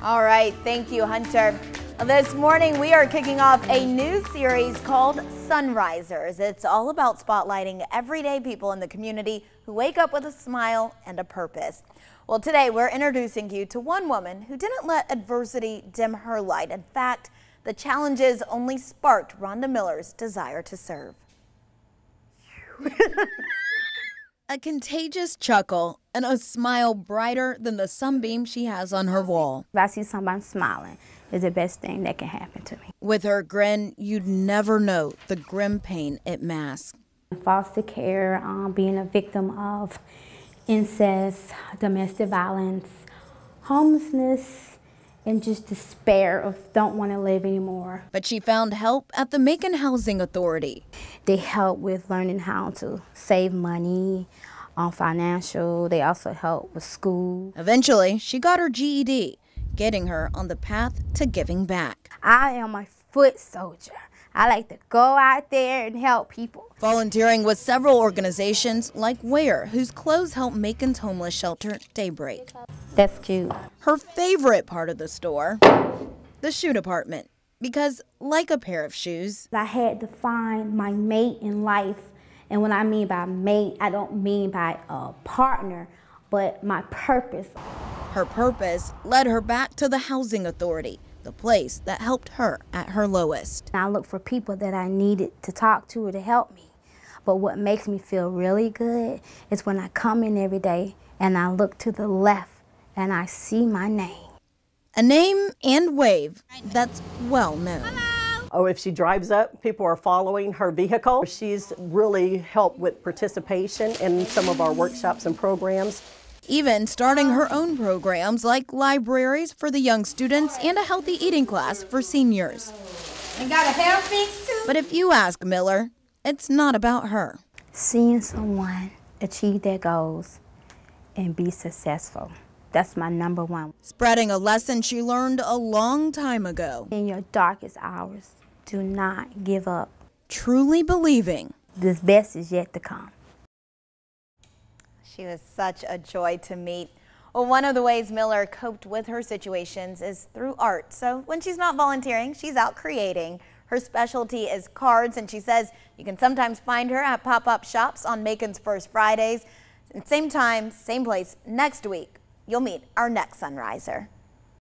All right, thank you, Hunter. This morning, we are kicking off a new series called Sunrisers. It's all about spotlighting everyday people in the community who wake up with a smile and a purpose. Well, today we're introducing you to one woman who didn't let adversity dim her light. In fact, the challenges only sparked Rhonda Miller's desire to serve. a contagious chuckle and a smile brighter than the sunbeam she has on her wall. If I see somebody smiling, is the best thing that can happen to me. With her grin, you'd never know the grim pain it masks. Foster care, um, being a victim of incest, domestic violence, homelessness, and just despair of don't want to live anymore. But she found help at the Macon Housing Authority. They help with learning how to save money, on financial. They also help with school. Eventually, she got her GED, getting her on the path to giving back. I am a foot soldier. I like to go out there and help people. Volunteering with several organizations like Wear, whose clothes help Macon's homeless shelter Daybreak. That's cute. Her favorite part of the store, the shoe department. Because, like a pair of shoes, I had to find my mate in life. And when I mean by mate, I don't mean by a partner, but my purpose. Her purpose led her back to the housing authority the place that helped her at her lowest. I looked for people that I needed to talk to or to help me. But what makes me feel really good is when I come in every day and I look to the left and I see my name. A name and wave that's well known. Hello. Oh, if she drives up, people are following her vehicle. She's really helped with participation in some of our workshops and programs even starting her own programs like libraries for the young students and a healthy eating class for seniors. And got a hair fix too? But if you ask Miller, it's not about her. Seeing someone achieve their goals and be successful. That's my number one. Spreading a lesson she learned a long time ago. In your darkest hours, do not give up. Truly believing. The best is yet to come. She was such a joy to meet. Well, one of the ways Miller coped with her situations is through art. So when she's not volunteering, she's out creating. Her specialty is cards, and she says you can sometimes find her at pop-up shops on Macon's First Fridays. same time, same place, next week, you'll meet our next Sunriser.